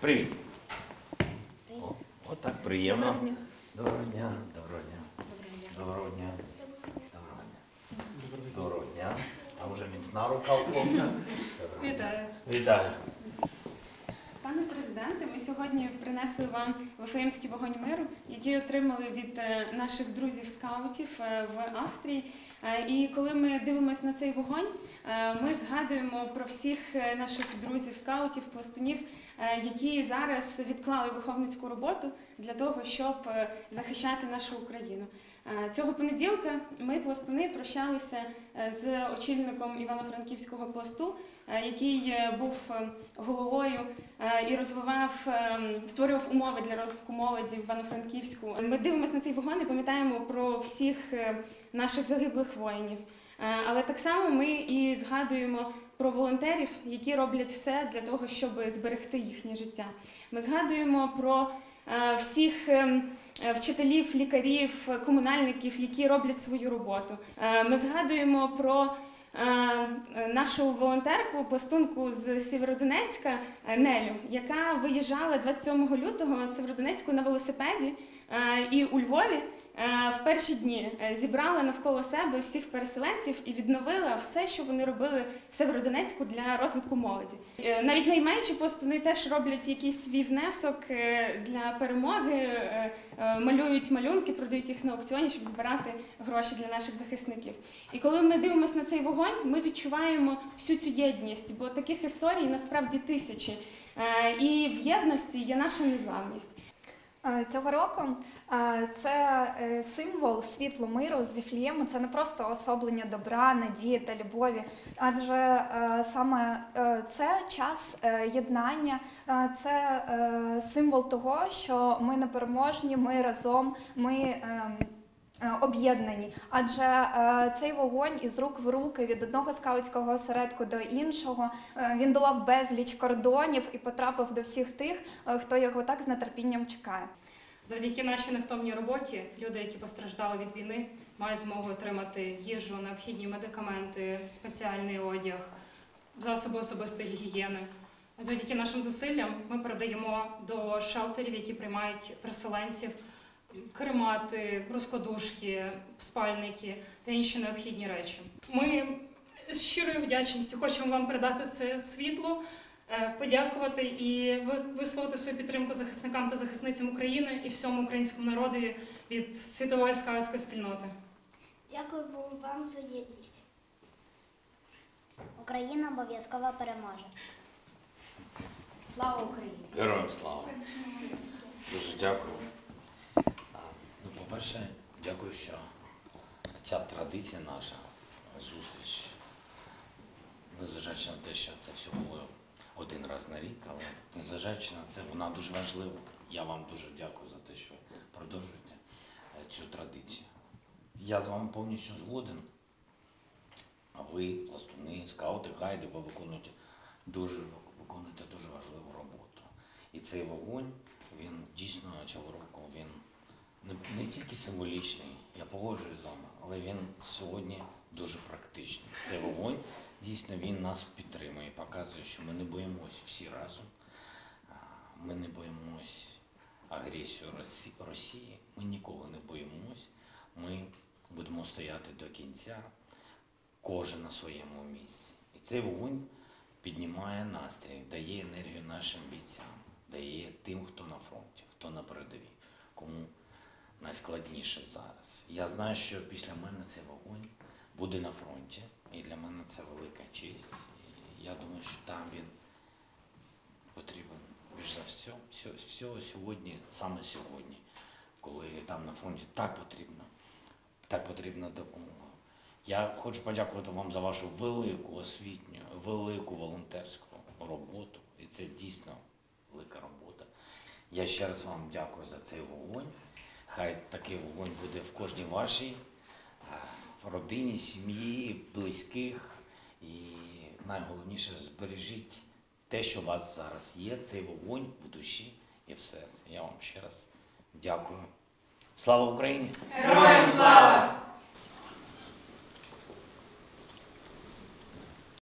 Привіт. О, от так приємно. Доброго дня, доброго дня. Доброго дня. Доброго дня. Доброго дня. Доброго дня. А вже міцна рука в. Вітаю. Вітаю. Пане президенте, сьогодні принесли вам Вифлеємський вогонь миру, який отримали від е, наших друзів-скаутів е, в Австрії. Е, І коли ми дивимося на цей вогонь, ми згадуємо про всіх наших друзів-скаутів, пластунів, які зараз відклали виховницьку роботу для того, щоб захищати нашу Україну. Цього понеділка ми, пластуни, прощалися з очільником Івано-Франківського пласту, який був головою і розвивав, створював умови для розвитку молоді в Івано-Франківську. Ми дивимося на цей вогонь і пам'ятаємо про всіх е, наших загиблих воїнів. Е, Але так само ми і згадуємо про волонтерів, які роблять все для того, щоб зберегти їхнє життя. Ми згадуємо про е, всіх ем, вчителів, лікарів, комунальників, які роблять свою роботу. Ми згадуємо про нашу волонтерку, постунку з Сєвєродонецька е, Нелю, яка виїжджала 27 лютого з Сєвєродонецьку на велосипеді е, і у Львові. е, в перші дні е, зібрала навколо себе всіх переселенців і відновила все, що вони робили в Северодонецьку для розвитку молоді. Е, Навіть найменші пластуни теж роблять якийсь свій внесок е, для перемоги, е, е, малюють малюнки, продають їх на аукціоні, щоб збирати гроші для наших захисників. І коли ми дивимося на цей вогонь, ми відчуваємо всю цю єдність, бо таких історій насправді тисячі. Е, І в єдності є наша незламність. Цього року це е, символ світлу миру з Віфлієму. Це не просто особлення добра, надії та любові, адже е, саме е, це час єднання, це символ того, що ми непереможні, ми разом, ми. Е, Об'єднані, адже е, цей вогонь із рук в руки від одного скаутського осередку до іншого е, він долав безліч кордонів і потрапив до всіх тих, хто його так з нетерпінням чекає. Завдяки нашій невтомній роботі люди, які постраждали від війни, мають змогу отримати їжу, необхідні медикаменти, спеціальний одяг, засоби особистої гігієни. Завдяки нашим зусиллям ми передаємо до шелтерів, які приймають переселенців, каремати, розкладушки, спальники та інші необхідні речі. Ми з щирою вдячністю хочемо вам передати це світло, е, подякувати і висловити свою підтримку захисникам та захисницям України і всьому українському народові від світової скаутської спільноти. Дякую вам за єдність. Україна обов'язково переможе. Слава Україні! Героям слава. Дуже дякую. А, по-перше, дякую, що ця традиція наша, зустріч, незважаючи на те, що це всього один раз на рік, але незважаючи на це, вона дуже важлива. Я вам дуже дякую за те, що ви продовжуєте е, цю традицію. Я з вами повністю згоден. Ви, пластуни, скаути, гайди, ви виконуєте дуже, виконуєте дуже важливу роботу. І цей вогонь, він дійсно цього року він не, тільки символічний, я погоджуюсь з вами, але він сьогодні дуже практичний. Цей вогонь дійсно він нас підтримує показує, що ми не боїмося всі разом. Ми не боїмось агресію Росії, ми нікого не боїмось. Ми будемо стояти до кінця, кожен на своєму місці. І цей вогонь піднімає настрій, дає енергію нашим бійцям, дає тим, хто на фронті, хто на передовій, кому найскладніше зараз. Я знаю, що після мене цей вогонь буде на фронті, і для мене це велика честь. Я думаю, що там він потрібен більш за все, все, все сьогодні, саме сьогодні, коли там на фронті так потрібно, так потрібна допомога. Я хочу подякувати вам за вашу велику освітню, велику волонтерську роботу. І це дійсно велика робота. Я ще раз вам дякую за цей вогонь. Хай такий вогонь буде в кожній вашій родині, сім'ї, близьких. І найголовніше збережіть те, що у вас зараз є, цей вогонь в душі і все. Я вам ще раз дякую. Слава Україні! Героям слава!